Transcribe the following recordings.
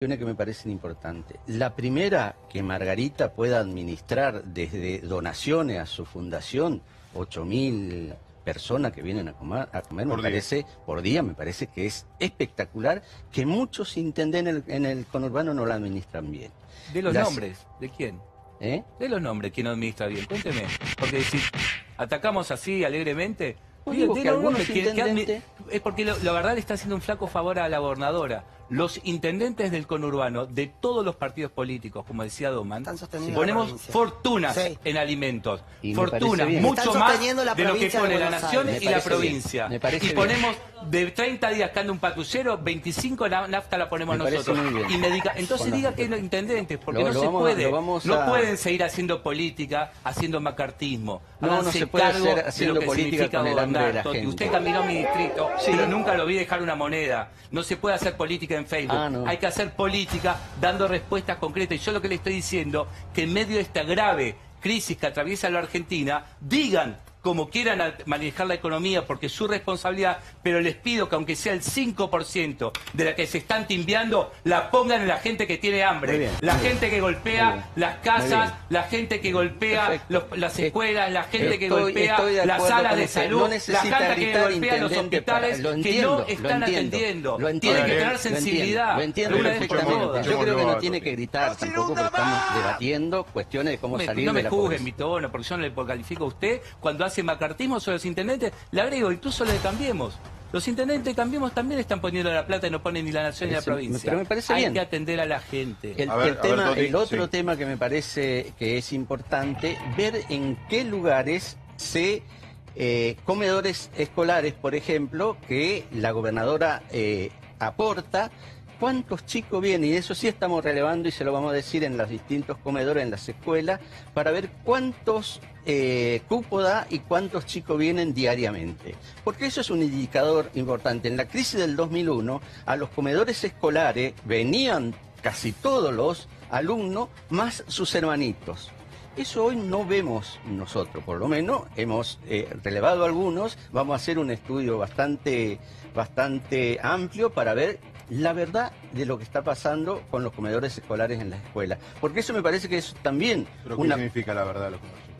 que me parecen importantes. La primera, que Margarita pueda administrar desde donaciones a su fundación, 8.000 personas que vienen a comer, a comer Por me día. parece, por día, me parece que es espectacular, que muchos intendentes en el, en el conurbano no la administran bien. De los Las- nombres, ¿de quién? ¿Eh? De los nombres, ¿quién administra bien? Cuénteme. Porque si atacamos así alegremente... Pues digo de que los algunos nombres, ¿quién- qué admi- intendentes- Es porque lo- la verdad le está haciendo un flaco favor a la gobernadora. Los intendentes del conurbano, de todos los partidos políticos, como decía Doman, Están sosteniendo la ponemos fortunas Sí. en alimentos. Y Fortunas, mucho más la de lo que pone la nación y la provincia. y bien. ponemos de 30 días que anda un patrulero, 25 na- nafta la ponemos Me nosotros. Y medica- entonces Con diga la- que los intendentes, porque Lo- no lo se vamos puede, no a- pueden seguir haciendo política, haciendo macartismo. No, no Háganse se puede cargo hacer de haciendo lo que política significa con el hambre de gobernar, la Toti. gente. Usted caminó mi distrito, Sí. pero nunca lo vi dejar una moneda. No se puede hacer política en Facebook. Ah, no. Hay que hacer política dando respuestas concretas. Y yo lo que le estoy diciendo, que en medio de esta grave crisis que atraviesa la Argentina, digan como quieran manejar la economía, porque es su responsabilidad, pero les pido que aunque sea el 5% de la que se están timbiando, la pongan en la gente que tiene hambre. Bien, la muy bien. gente que golpea las casas, la gente que golpea los- las escuelas, la gente que estoy- golpea estoy de las salas de salud, No la gente que golpea los intendente para- hospitales lo que entiendo, no lo están entiendo, atendiendo. Lo entiendo, Tienen que tener lo entiendo, sensibilidad. Lo entiendo de una vez por perfectamente. todas. Yo creo que no tiene que gritar tampoco porque estamos debatiendo cuestiones de cómo Me- salir no de me la juzguen pobreza. mi tono, porque yo no le califico a usted. Cuando hace macartismo sobre los intendentes, le agrego, incluso le cambiemos. Los intendentes de Cambiemos también están poniendo la plata y no ponen ni la nación ni la provincia. pero me parece Hay bien. que atender a la gente. El, ver, ver, otro sí. tema que me parece que es importante, ver en qué lugares se eh, comedores escolares, por ejemplo, que la gobernadora eh, aporta, cuántos chicos vienen, y eso sí estamos relevando y se lo vamos a decir en los distintos comedores, en las escuelas, para ver cuántos eh, cupo da y cuántos chicos vienen diariamente. Porque eso es un indicador importante. En la crisis del 2001, a los comedores escolares venían casi todos los alumnos más sus hermanitos. Eso hoy no vemos nosotros, por lo menos hemos eh, relevado algunos, vamos a hacer un estudio bastante, bastante amplio para ver la verdad de lo que está pasando con los comedores escolares en las escuelas. Porque eso me parece que es también ¿Pero qué una, significa la verdad de los comercios?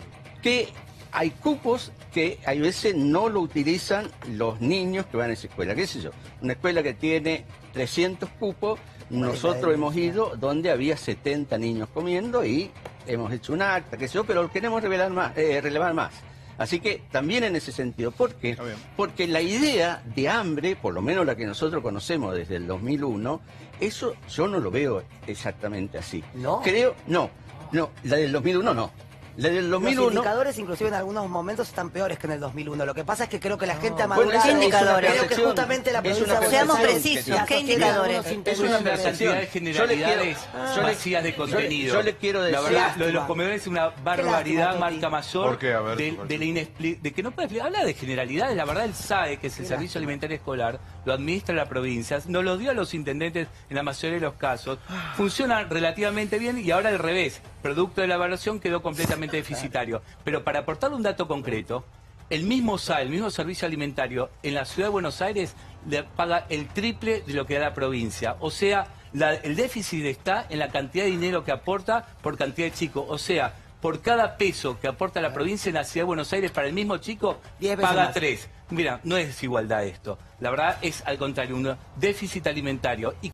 que hay cupos que hay veces no lo utilizan los niños que van a esa escuela. ¿Qué sé yo? Una escuela que tiene 300 cupos, nosotros hemos ido donde había 70 niños comiendo y hemos hecho un acta, qué sé yo, pero queremos revelar más, eh, relevar más. Así que también en ese sentido. ¿Por qué? Porque la idea de hambre, por lo menos la que nosotros conocemos desde el 2001, eso yo no lo veo exactamente así. ¿No? Creo, no, no, la del 2001 no. La del Los 2001... indicadores inclusive en algunos momentos están peores que en el 2001. Lo que pasa es que creo que la gente ha madurado. una indicadores? Creo que percepción, justamente la provincia Seamos precisos, ¿qué indicadores? Es una de Yo le generalidades quiero- vacías de yo le- contenido. yo le quiero decir- La verdad, Qué lo de los comedores es una Qué barbaridad, marca mayor ¿Por qué? A ver, de, ¿por de qué? la inexpli- de que no puede explicar. Habla de generalidades, la verdad, el SAE, que es el Qué Servicio lástima. Alimentario Escolar, lo administra la provincia, nos lo dio a los intendentes en la mayoría de los casos. Funciona relativamente bien y ahora al revés. Producto de la evaluación quedó completamente deficitario. Pero para aportar un dato concreto, el mismo SAE, el mismo Servicio Alimentario, en la ciudad de Buenos Aires le paga el triple de lo que da la provincia. O sea, la- el déficit está en la cantidad de dinero que aporta por cantidad de chicos. O sea, por cada peso que aporta la provincia en la ciudad de Buenos Aires para el mismo chico, paga más. tres. Mira, no es desigualdad esto. La verdad es al contrario, un déficit alimentario. Y